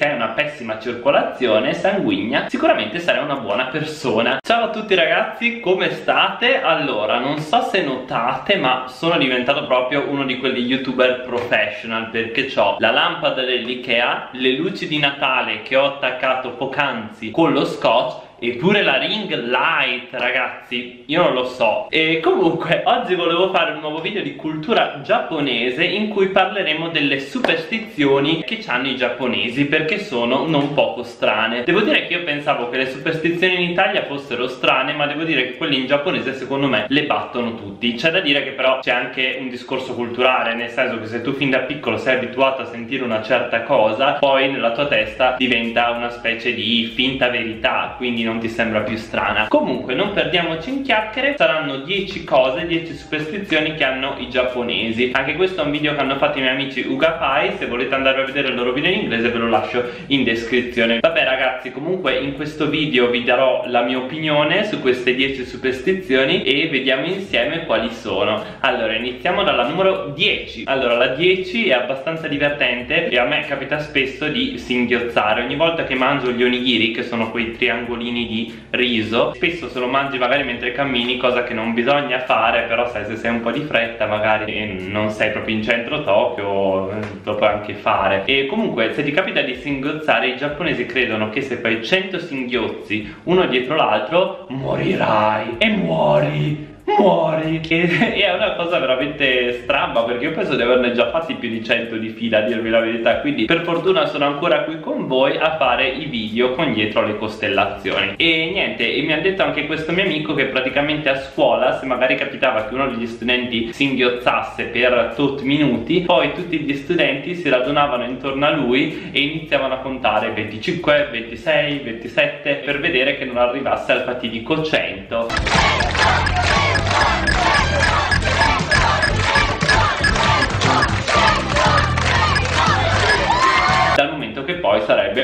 hai una pessima circolazione sanguigna sicuramente sarai una buona persona ciao a tutti ragazzi come state? allora non so se notate ma sono diventato proprio uno di quegli youtuber professional perché ho la lampada dell'Ikea le luci di Natale che ho attaccato poc'anzi con lo scotch e pure la ring light ragazzi io non lo so. E comunque oggi volevo fare un nuovo video di cultura giapponese in cui parleremo delle superstizioni che hanno i giapponesi perché sono non poco strane. Devo dire che io pensavo che le superstizioni in Italia fossero strane ma devo dire che quelle in giapponese secondo me le battono tutti. C'è da dire che però c'è anche un discorso culturale nel senso che se tu fin da piccolo sei abituato a sentire una certa cosa poi nella tua testa diventa una specie di finta verità quindi non non ti sembra più strana. Comunque non perdiamoci in chiacchiere saranno 10 cose 10 superstizioni che hanno i giapponesi. Anche questo è un video che hanno fatto i miei amici Ugapai se volete andare a vedere il loro video in inglese ve lo lascio in descrizione. Vabbè ragazzi comunque in questo video vi darò la mia opinione su queste 10 superstizioni e vediamo insieme quali sono. Allora iniziamo dalla numero 10 allora la 10 è abbastanza divertente e a me capita spesso di singhiozzare. Ogni volta che mangio gli onigiri che sono quei triangolini di riso. Spesso se lo mangi magari mentre cammini cosa che non bisogna fare però sai se sei un po' di fretta magari e non sei proprio in centro Tokyo eh, lo puoi anche fare. E comunque se ti capita di singhiozzare i giapponesi credono che se fai 100 singhiozzi uno dietro l'altro morirai. E muori muori e, è una cosa veramente stramba perché io penso di averne già fatti più di 100 di fila a dirvi la verità. Quindi per fortuna sono ancora qui con voi a fare i video con dietro le costellazioni. E niente e mi ha detto anche questo mio amico che praticamente a scuola se magari capitava che uno degli studenti singhiozzasse per tot minuti poi tutti gli studenti si radunavano intorno a lui e iniziavano a contare 25, 26, 27 per vedere che non arrivasse al fatidico 100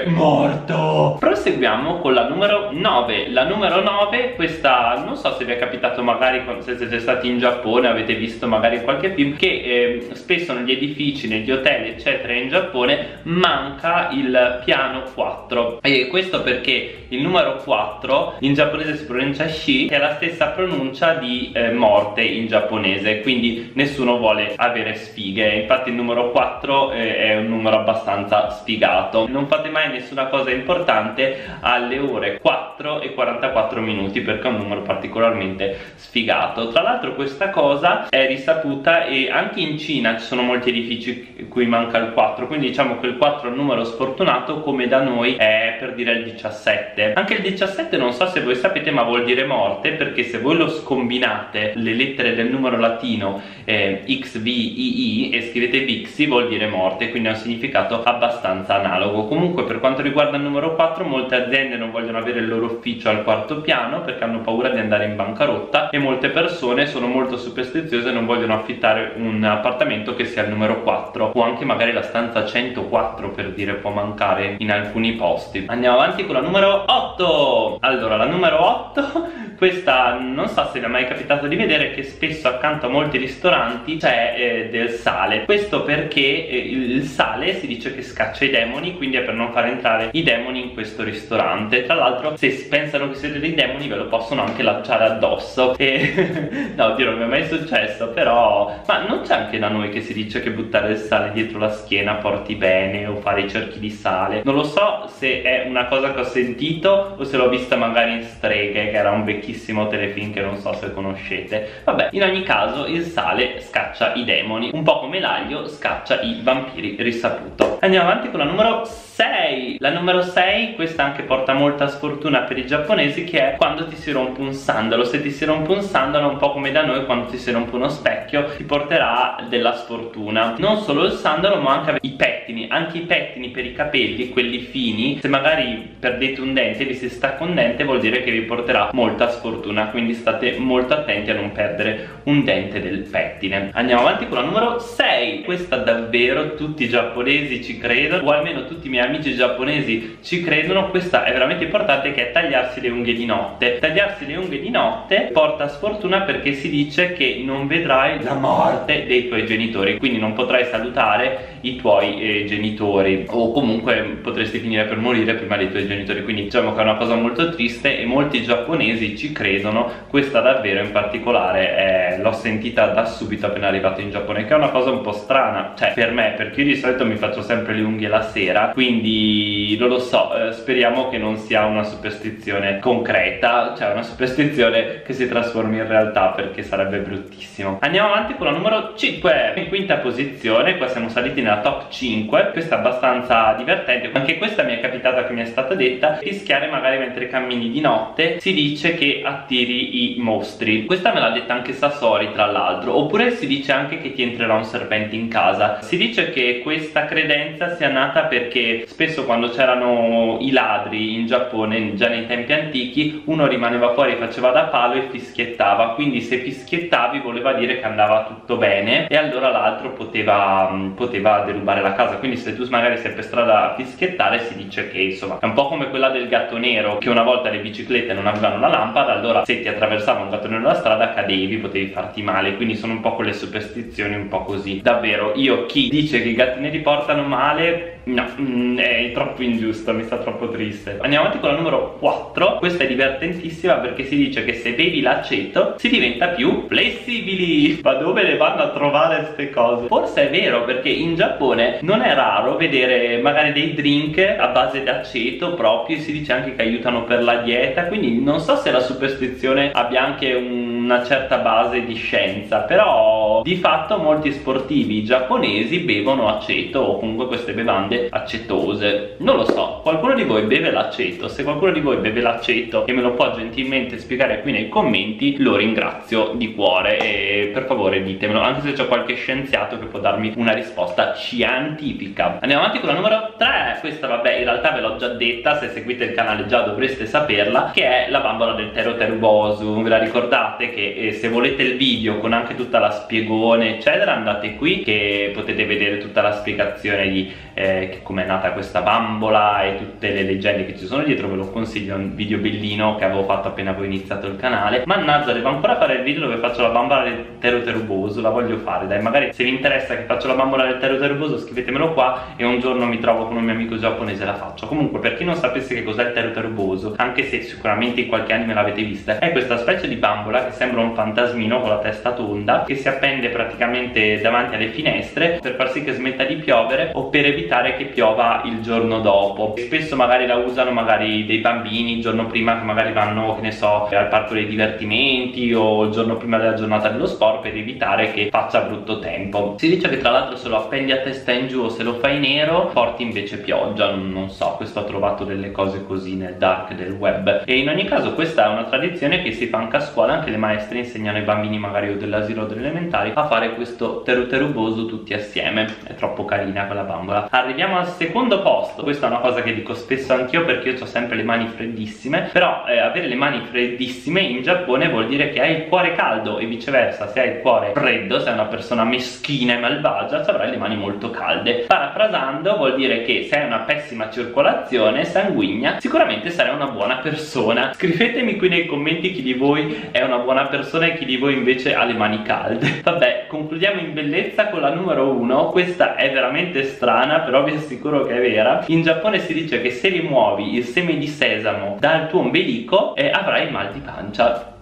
morto proseguiamo con la numero 9 la numero 9 questa non so se vi è capitato magari se siete stati in Giappone avete visto magari qualche film che eh, spesso negli edifici negli hotel eccetera in Giappone manca il piano 4 e questo perché il numero 4 in giapponese si pronuncia shi che è la stessa pronuncia di eh, morte in giapponese. Quindi nessuno vuole avere sfighe. Infatti il numero 4 eh, è un numero abbastanza sfigato. Non fate mai nessuna cosa importante alle ore 4 e 44 minuti perché è un numero particolarmente sfigato. Tra l'altro questa cosa è risaputa e anche in Cina ci sono molti edifici cui manca il 4 quindi diciamo che il 4 è un numero sfortunato come da noi è per dire il 17 anche il 17 non so se voi sapete ma vuol dire morte perché se voi lo scombinate le lettere del numero latino eh, XVII e scrivete Vixi vuol dire morte quindi ha un significato abbastanza analogo. Comunque per quanto riguarda il numero 4 molte aziende non vogliono avere il loro ufficio al quarto piano perché hanno paura di andare in bancarotta e molte persone sono molto superstiziose e non vogliono affittare un appartamento che sia il numero 4 o anche magari la stanza 104 per dire può mancare in alcuni posti. Andiamo avanti con la numero 8 allora la numero 8 questa non so se vi è mai capitato di vedere che spesso accanto a molti ristoranti c'è eh, del sale. Questo perché eh, il sale si dice che scaccia caccia i demoni quindi è per non far entrare i demoni in questo ristorante. Tra l'altro se pensano che siete dei demoni ve lo possono anche lanciare addosso. E no oddio non mi è mai successo però ma non c'è anche da noi che si dice che buttare il sale dietro la schiena porti bene o fare i cerchi di sale. Non lo so se è una cosa che ho sentito o se l'ho vista magari in Streghe che era un vecchissimo telefilm che non so se conoscete. Vabbè in ogni caso il sale scaccia i demoni. Un po' come l'aglio scaccia i vampiri risaputo. Andiamo avanti con la numero 6 La numero 6, questa anche porta molta sfortuna per i giapponesi Che è quando ti si rompe un sandalo. Se ti si rompe un sandalo, un po' come da noi Quando ti si rompe uno specchio Ti porterà della sfortuna. Non solo il sandalo, ma anche i pettini. Anche i pettini per i capelli, quelli fini. Se magari perdete un dente vi si stacca un dente Vuol dire che vi porterà molta sfortuna. Quindi state molto attenti a non perdere un dente del pettine. Andiamo avanti con la numero 6 Questa davvero tutti i giapponesi ci credono o almeno tutti i miei amici giapponesi ci credono questa è veramente importante che è tagliarsi le unghie di notte. Tagliarsi le unghie di notte porta sfortuna perché si dice che non vedrai la morte dei tuoi genitori quindi non potrai salutare i tuoi eh, genitori o comunque potresti finire per morire prima dei tuoi genitori. Quindi diciamo che è una cosa molto triste e molti giapponesi ci credono. Questa davvero in particolare l'ho sentita da subito appena arrivato in Giappone che è una cosa un po' strana. Cioè per me perché io di solito mi faccio sempre le unghie la sera quindi the non lo so eh, speriamo che non sia una superstizione concreta cioè una superstizione che si trasformi in realtà perché sarebbe bruttissimo. Andiamo avanti con la numero 5 in quinta posizione qua siamo saliti nella top 5 questa è abbastanza divertente anche questa mi è capitata che mi è stata detta fischiare magari mentre cammini di notte si dice che attiri i mostri. Questa me l'ha detta anche Sassori tra l'altro oppure si dice anche che ti entrerà un serpente in casa. Si dice che questa credenza sia nata perché spesso quando c'erano i ladri in Giappone già nei tempi antichi uno rimaneva fuori faceva da palo e fischiettava quindi se fischiettavi voleva dire che andava tutto bene e allora l'altro poteva, poteva derubare la casa. Quindi se tu magari sei per strada a fischiettare si dice che insomma è un po' come quella del gatto nero che una volta le biciclette non avevano la lampada allora se ti attraversava un gatto nero nella strada cadevi potevi farti male. Quindi sono un po' quelle superstizioni un po' così. Davvero io chi dice che i gatti neri portano male? No mm, è troppo ingiusto mi sta troppo triste. Andiamo avanti con la numero 4 questa è divertentissima perché si dice che se bevi l'aceto si diventa più flessibili. Ma dove le vanno a trovare queste cose? Forse è vero perché in Giappone non è raro vedere magari dei drink a base di aceto proprio si dice anche che aiutano per la dieta quindi non so se la superstizione abbia anche una certa base di scienza però di fatto molti sportivi giapponesi bevono aceto o comunque queste bevande acetose. Non lo so qualcuno di voi beve l'aceto? Se qualcuno di voi beve l'aceto e me lo può gentilmente spiegare qui nei commenti lo ringrazio di cuore e per favore ditemelo anche se c'è qualche scienziato che può darmi una risposta scientifica. Andiamo avanti con la numero 3 questa vabbè in realtà ve l'ho già detta se seguite il canale già dovreste saperla che è la bambola del Tero Terubosu ve la ricordate che eh, se volete il video con anche tutta la spiegone eccetera andate qui che potete vedere tutta la spiegazione di eh, come è nata questa bambola e tutte le leggende che ci sono dietro. Ve lo consiglio è un video bellino che avevo fatto appena avevo iniziato il canale. Mannaggia devo ancora fare il video dove faccio la bambola del Tero Terubosu la voglio fare dai magari se vi interessa che faccio la bambola del Tero Terubosu scrivetemelo qua e un giorno mi trovo con un mio amico giapponese e la faccio. Comunque per chi non sapesse che cos'è il Tero Terubosu anche se sicuramente in qualche anime l'avete vista è questa specie di bambola che sembra un fantasmino con la testa tonda che si appende praticamente davanti alle finestre per far sì che smetta di piovere o per evitare che piova il giorno dopo. Spesso magari la usano magari dei bambini il giorno prima che magari vanno che ne so al parco dei divertimenti o il giorno prima della giornata dello sport per evitare che faccia brutto tempo. Si dice che tra l'altro se lo appendi a testa in giù o se lo fai nero porti invece pioggia non so questo ho trovato delle cose così nel dark del web. E in ogni caso questa è una tradizione che si fa anche a scuola anche le maestre insegnano ai bambini magari o dell'asilo o delle elementari a fare questo teru teruboso tutti assieme. È troppo carina quella bambola. Arriviamo al secondo posto. Questa è una cosa che dico spesso anch'io perché io ho sempre le mani freddissime. Però eh, avere le mani freddissime in Giappone vuol dire che hai il cuore caldo e viceversa. Se hai il cuore freddo sei una persona meschina e malvagia avrai le mani molto calde. Parafrasando vuol dire che se hai una pessima circolazione sanguigna sicuramente sarai una buona persona. Scrivetemi qui nei commenti chi di voi è una buona persona e chi di voi invece ha le mani calde vabbè concludiamo in bellezza con la numero 1 questa è veramente strana però vi assicuro che è vera. In Giappone si dice che se rimuovi il seme di sesamo dal tuo ombelico eh, avrai mal di pancia.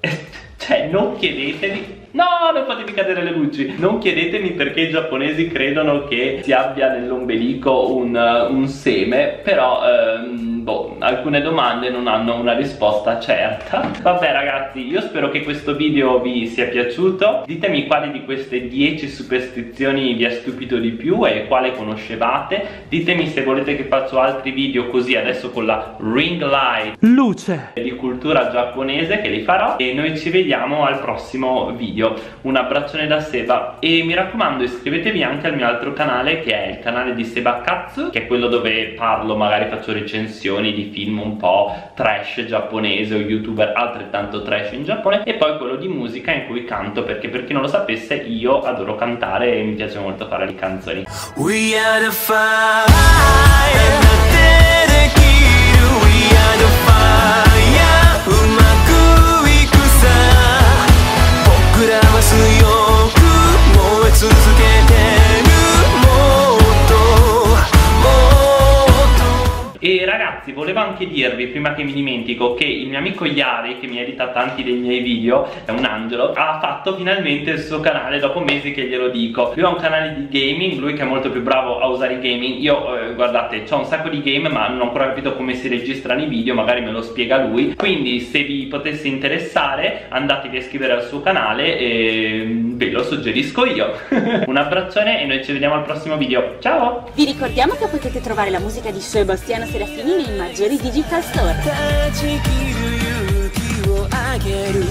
Cioè non chiedetemi No, non fatevi cadere le luci. Non chiedetemi perché i giapponesi credono che si abbia nell'ombelico un, un, seme Però, ehm, boh, alcune domande non hanno una risposta certa. Vabbè ragazzi, io spero che questo video vi sia piaciuto. Ditemi quali di queste 10 superstizioni vi ha stupito di più e quale conoscevate. Ditemi se volete che faccio altri video così adesso con la ring light Luce. Di cultura giapponese che li farò. E noi ci vediamo al prossimo video video. Un abbraccione da Seba. E mi raccomando iscrivetevi anche al mio altro canale che è il canale di Seba Katsu che è quello dove parlo magari faccio recensioni di film un po' trash giapponese o youtuber altrettanto trash in Giappone e poi quello di musica in cui canto perché per chi non lo sapesse io adoro cantare e mi piace molto fare le canzoni. We are the fire volevo anche dirvi prima che mi dimentico che il mio amico Yari che mi edita tanti dei miei video è un angelo ha fatto finalmente il suo canale dopo mesi che glielo dico. Lui ha un canale di gaming lui che è molto più bravo a usare i gaming. Io eh, guardate ho un sacco di game ma non ho ancora capito come si registrano i video magari me lo spiega lui. Quindi se vi potesse interessare andatevi a iscrivere al suo canale e mm, ve lo suggerisco io. Un abbraccione e noi ci vediamo al prossimo video. Ciao! Vi ricordiamo che potete trovare la musica di Sebastiano Serafini nei ジェリディジをストる